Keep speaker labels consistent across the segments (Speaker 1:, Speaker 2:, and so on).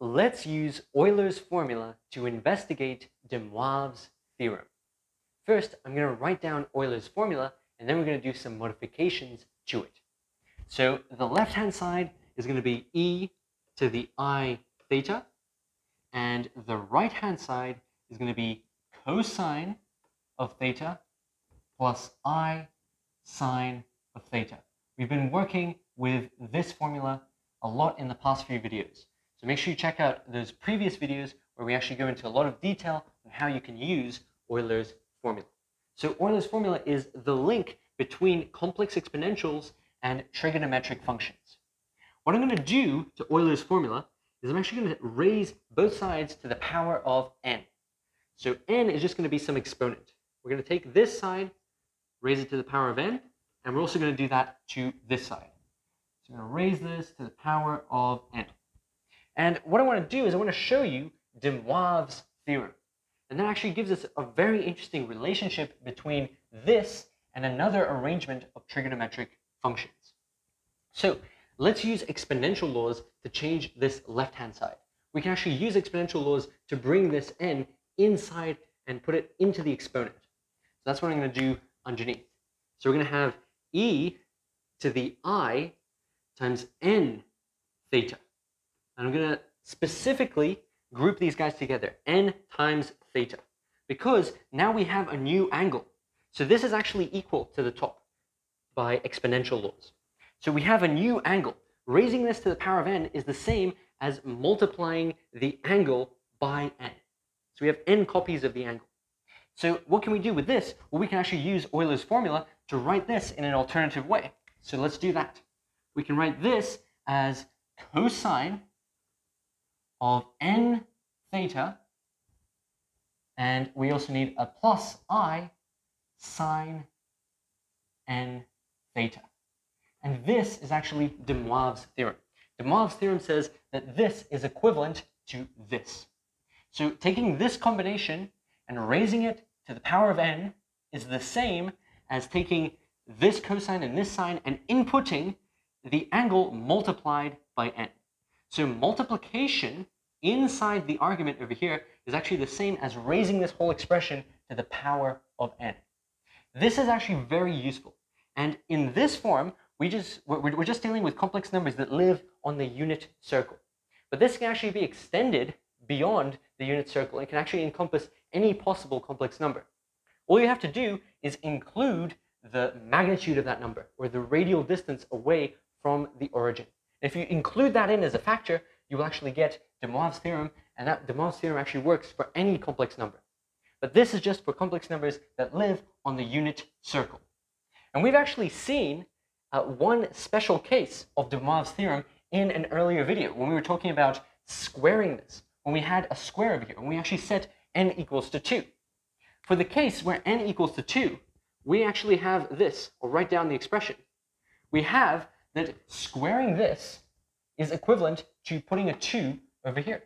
Speaker 1: let's use Euler's formula to investigate de Moivre's theorem. First, I'm going to write down Euler's formula, and then we're going to do some modifications to it. So the left-hand side is going to be e to the i theta, and the right-hand side is going to be cosine of theta plus i sine of theta. We've been working with this formula a lot in the past few videos. So make sure you check out those previous videos where we actually go into a lot of detail on how you can use Euler's formula. So Euler's formula is the link between complex exponentials and trigonometric functions. What I'm going to do to Euler's formula is I'm actually going to raise both sides to the power of n. So n is just going to be some exponent. We're going to take this side, raise it to the power of n, and we're also going to do that to this side. So I'm going to raise this to the power of n. And what I want to do is I want to show you de Moivre's theorem. And that actually gives us a very interesting relationship between this and another arrangement of trigonometric functions. So let's use exponential laws to change this left-hand side. We can actually use exponential laws to bring this n inside and put it into the exponent. So that's what I'm going to do underneath. So we're going to have e to the i times n theta. And I'm going to specifically group these guys together, n times theta, because now we have a new angle. So this is actually equal to the top by exponential laws. So we have a new angle. Raising this to the power of n is the same as multiplying the angle by n. So we have n copies of the angle. So what can we do with this? Well, we can actually use Euler's formula to write this in an alternative way. So let's do that. We can write this as cosine of n theta, and we also need a plus i sine n theta. And this is actually de Moivre's theorem. De Moivre's theorem says that this is equivalent to this. So taking this combination and raising it to the power of n is the same as taking this cosine and this sine and inputting the angle multiplied by n. So multiplication inside the argument over here is actually the same as raising this whole expression to the power of n. This is actually very useful. And in this form, we just, we're, just dealing with complex numbers that live on the unit circle. But this can actually be extended beyond the unit circle and can actually encompass any possible complex number. All you have to do is include the magnitude of that number, or the radial distance away from the origin. If you include that in as a factor, you will actually get de Moivre's theorem, and that de Moivre's theorem actually works for any complex number. But this is just for complex numbers that live on the unit circle. And we've actually seen uh, one special case of de Moivre's theorem in an earlier video when we were talking about squaring this, when we had a square over here, and we actually set n equals to 2. For the case where n equals to 2, we actually have this, or write down the expression. We have that squaring this is equivalent to putting a 2 over here.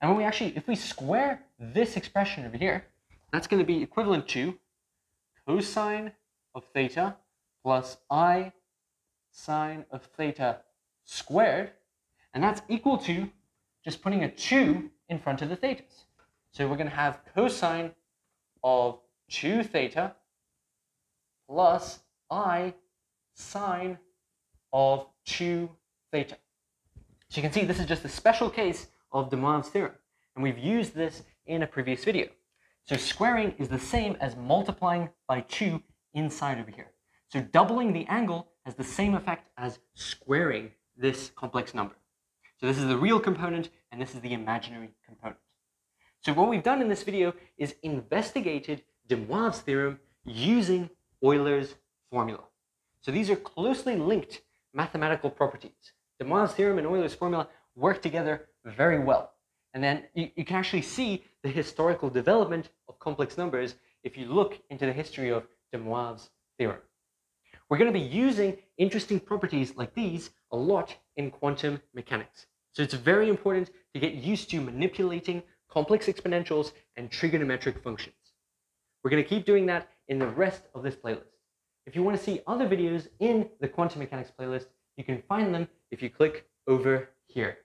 Speaker 1: And when we actually, if we square this expression over here, that's going to be equivalent to cosine of theta plus i sine of theta squared. And that's equal to just putting a 2 in front of the thetas. So we're going to have cosine of 2 theta plus i sine of 2 theta. So you can see this is just a special case of de Moivre's theorem, and we've used this in a previous video. So squaring is the same as multiplying by 2 inside over here. So doubling the angle has the same effect as squaring this complex number. So this is the real component, and this is the imaginary component. So what we've done in this video is investigated de Moivre's theorem using Euler's formula. So these are closely linked mathematical properties. De Moivre's theorem and Euler's formula work together very well. And then you, you, can actually see the historical development of complex numbers if you look into the history of de Moivre's theorem. We're going to be using interesting properties like these a lot in quantum mechanics. So it's very important to get used to manipulating complex exponentials and trigonometric functions. We're going to keep doing that in the rest of this playlist. If you want to see other videos in the quantum mechanics playlist, you can find them if you click over here.